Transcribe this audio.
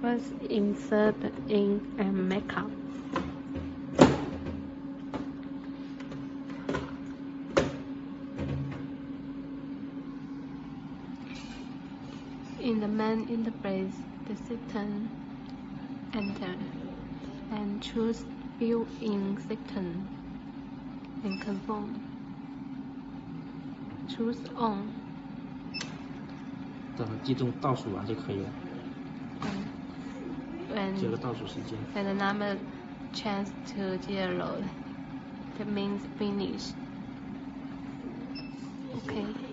First insert ink and makeup. In the main interface, the system enter and choose built-in system and confirm. Choose on 等计钟倒数完就可以了。 when the number changes to zero, that means finish. Okay.